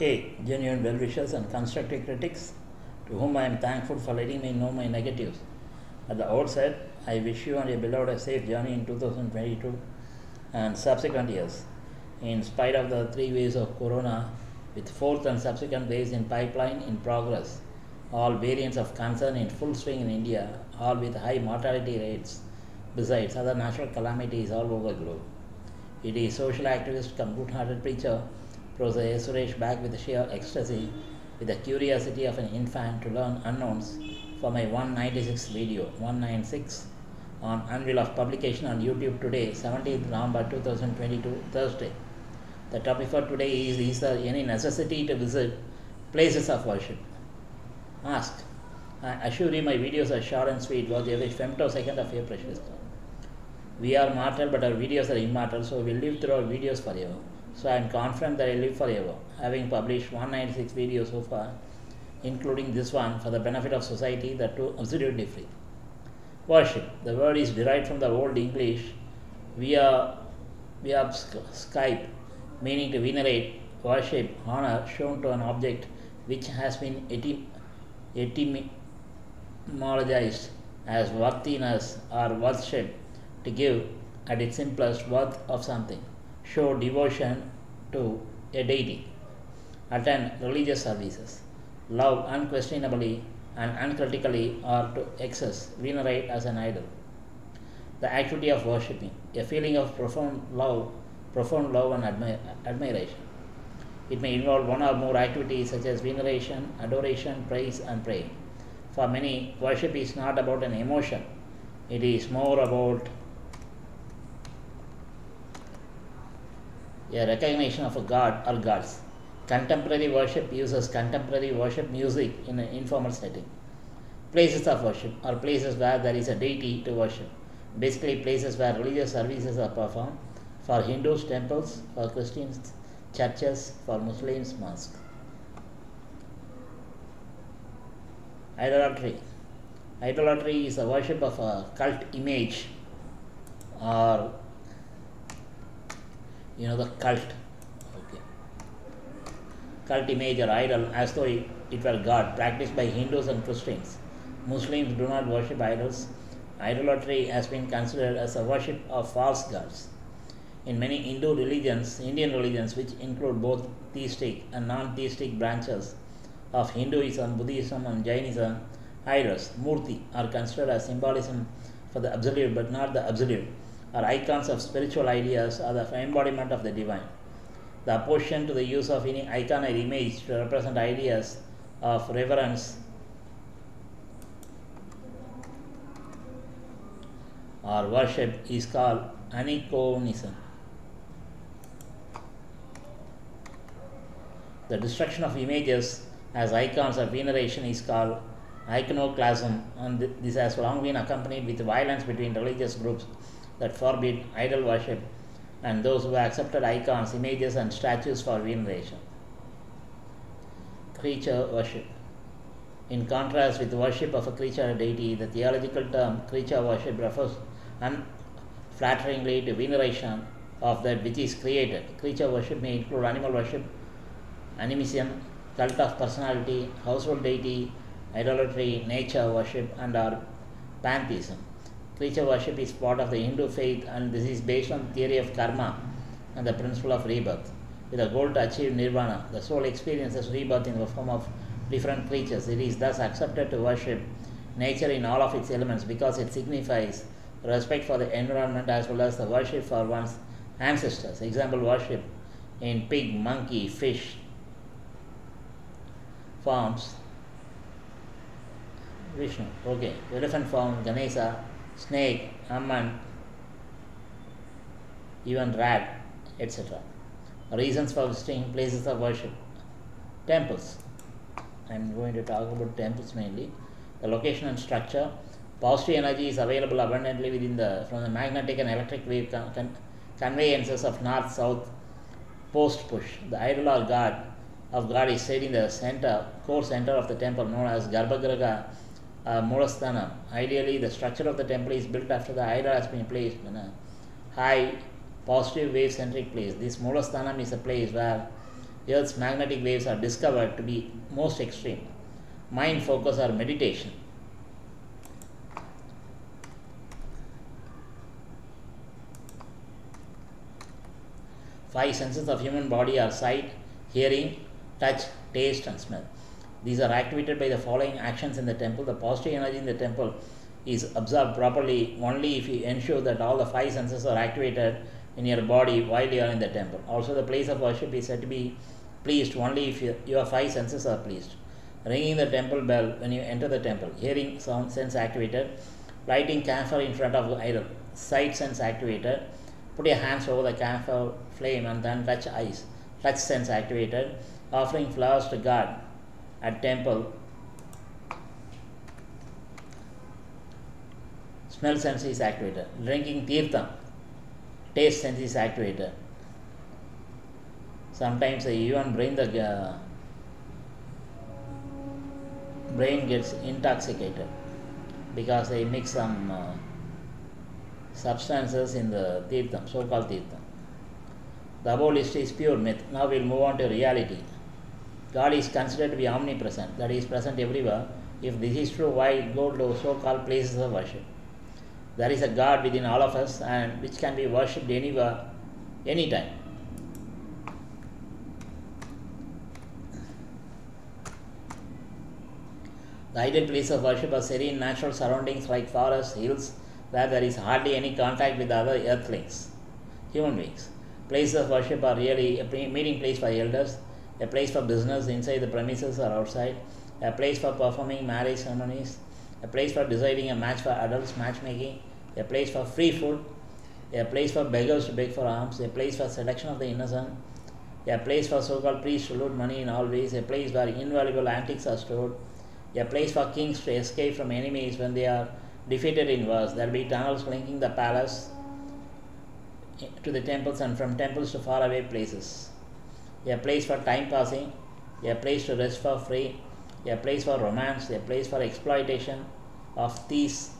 Hey, genuine well wishers and constructive critics, to whom I am thankful for letting me know my negatives. At the outset, I wish you and your beloved a safe journey in 2022 and subsequent years. In spite of the three waves of corona, with fourth and subsequent waves in pipeline in progress, all variants of concern in full swing in India, all with high mortality rates, besides other natural calamities all over the globe. It is social activist come good-hearted preacher, A. Suresh back with a sheer ecstasy, with the curiosity of an infant to learn unknowns for my 196 video, 196, on unveil of publication on YouTube today, 17th November 2022, Thursday. The topic for today is Is there any necessity to visit places of worship? Ask. I assure you my videos are short and sweet, was every femtosecond of your precious time. We are mortal, but our videos are immortal, so we live through our videos forever. So I am confident that I live forever, having published 196 videos so far, including this one for the benefit of society, that too absolutely free. Worship. The word is derived from the Old English via, weorthscipe, meaning to venerate, worship, honor shown to an object which has been etym- etymologized as worthiness or worship to give at its simplest worth of something, show devotion to a deity, attend religious services, love unquestionably and uncritically or to excess, venerate as an idol. The activity of worshipping, a feeling of profound love, profound love and admi- admiration. It may involve one or more activities such as veneration, adoration, praise, and praying. For many, worship is not about an emotion, it is more about a recognition of a god or gods. Contemporary worship uses contemporary worship music in an informal setting. Places of worship are places where there is a deity to worship. Basically, places where religious services are performed. For Hindus, temples. For Christians, churches. For Muslims, mosques. Idolatry. Idolatry is the worship of a cult image or you know the cult. Okay. cult image or idol as though it, were god practiced by hindus and christians. Muslims do not worship idols. Idolatry has been considered as a worship of false gods. In many hindu religions indian religions which include both theistic and non-theistic branches of hinduism buddhism and jainism idols murti are considered as symbolism for the absolute but not the absolute are icons of spiritual ideas or the embodiment of the divine. The opposition to the use of any icon or image to represent ideas of reverence or worship is called aniconism. The destruction of images as icons of veneration is called iconoclasm, and this has long been accompanied with violence between religious groups that forbid idol worship and those who accepted icons, images, and statues for veneration. Creature worship. In contrast with worship of a creature or deity, the theological term creature worship refers unflatteringly to veneration of that which is created. Creature worship may include animal worship, animism, cult of personality, household deity, idolatry, nature worship, and or pantheism. Creature worship is part of the Hindu faith and this is based on the theory of karma and the principle of rebirth. With a goal to achieve nirvana, the soul experiences rebirth in the form of different creatures. It is thus accepted to worship nature in all of its elements because it signifies respect for the environment as well as the worship for one's ancestors. Example worship in pig, monkey, fish forms. Vishnu, okay, elephant form, Ganesha, snake, Amman, even rat, etc. Reasons for visiting places of worship. Temples. I am going to talk about temples mainly. The location and structure. Positive energy is available abundantly within the from the magnetic and electric wave con- con- conveyances of north, south, post push. The idol or god of God is set in the center, core center of the temple known as Garbhagriha uh, Mulasthana. Ideally, the structure of the temple is built after the idol has been placed in a high positive wave centric place. This Mulasthana is a place where Earth's magnetic waves are discovered to be most extreme. Mind focus or meditation. Five senses of human body are sight, hearing, touch, taste, and smell. These are activated by the following actions in the temple. The positive energy in the temple is absorbed properly. Only if you ensure that all the five senses are activated in your body while you are in the temple. Also, the place of worship is said to be pleased only if you, your five senses are pleased. Ringing the temple bell when you enter the temple, hearing sound sense activated, lighting camphor in front of idol, sight sense activated, put your hands over the camphor flame and then touch eyes, touch sense activated, offering flowers to God at temple, smell sense is activated, drinking tirtham, taste sense is activated. Sometimes they even bring the uh, brain gets intoxicated because they mix some uh, substances in the tirtham, so-called tirtham. The above list is pure myth. Now we'll move on to reality. God is considered to be omnipresent, that is present everywhere. If this is true, why go to so-called places of worship? There is a God within all of us and which can be worshipped anywhere, anytime. The ideal place of worship are serene natural surroundings like forests, hills, where there is hardly any contact with other earthlings, human beings. Places of worship are really a meeting place for elders, a place for business inside the premises or outside, a place for performing marriage ceremonies, a place for deciding a match for adults matchmaking, a place for free food, a place for beggars to beg for alms, a place for seduction of the innocent, a place for so-called priests to loot money in all ways, a place where invaluable antiques are stored, a place for kings to escape from enemies when they are defeated in wars. There will be tunnels linking the palace to the temples and from temples to faraway places. A place for time passing, a place to rest for free, a place for romance, a place for exploitation of thieves,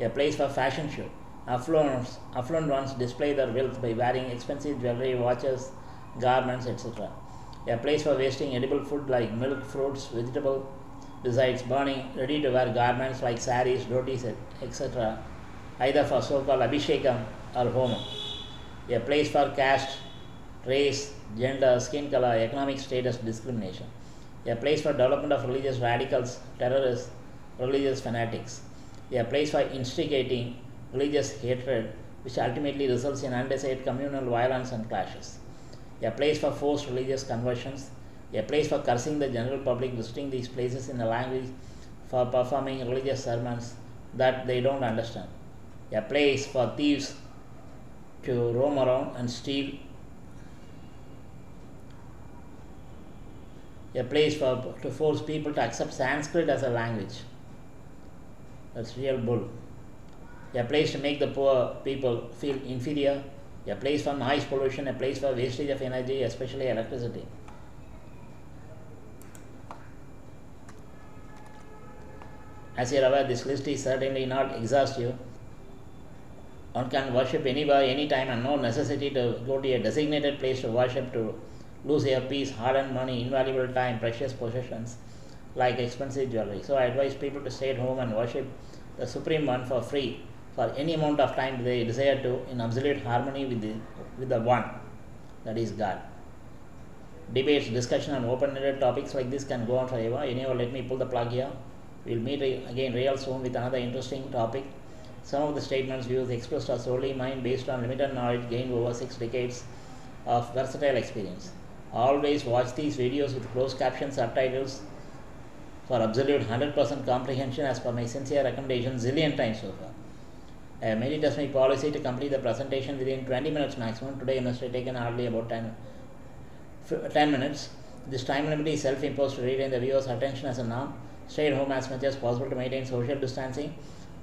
a place for fashion show. Affluent, affluent ones display their wealth by wearing expensive jewelry, watches, garments, etc a place for wasting edible food like milk, fruits, vegetable, besides burning ready-to-wear garments like saris, dhotis, etc., either for so-called abhishekam or homa. A place for caste, race, gender, skin color, economic status discrimination. A place for development of religious radicals, terrorists, religious fanatics. A place for instigating religious hatred, which ultimately results in undecided communal violence and clashes a place for forced religious conversions, a place for cursing the general public visiting these places in a language for performing religious sermons that they don't understand, a place for thieves to roam around and steal, a place for to force people to accept Sanskrit as a language. That's real bull. A place to make the poor people feel inferior a place for noise pollution, a place for wastage of energy, especially electricity. As you are aware, this list is certainly not exhaustive. One can worship anywhere, anytime, and no necessity to go to a designated place to worship to lose your peace, hard earned money, invaluable time, precious possessions like expensive jewelry. So I advise people to stay at home and worship the Supreme One for free for any amount of time they desire to in absolute harmony with the, with the One, that is God. Debates, discussion on open-ended topics like this can go on forever. Anyway, let me pull the plug here. We'll meet again real soon with another interesting topic. Some of the statements, views expressed are solely mine based on limited knowledge gained over six decades of versatile experience. Always watch these videos with closed caption subtitles for absolute 100% comprehension as per my sincere recommendation zillion times so far. I have made it as my policy to complete the presentation within 20 minutes maximum. Today I must have taken hardly about 10, 10 minutes. This time limit is self-imposed to retain the viewer's attention as a norm. Stay at home as much as possible to maintain social distancing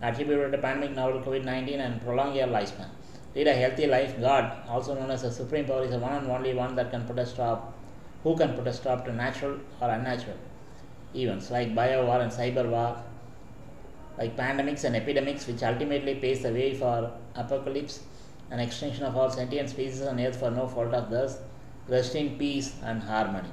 attributed to pandemic novel COVID-19 and prolong your lifespan. Lead a healthy life. God, also known as the Supreme Power, is the one and only one that can put a stop, who can put a stop to natural or unnatural events like bio war and cyber war, like pandemics and epidemics, which ultimately paves the way for apocalypse, and extinction of all sentient species on earth for no fault of theirs, rest peace and harmony.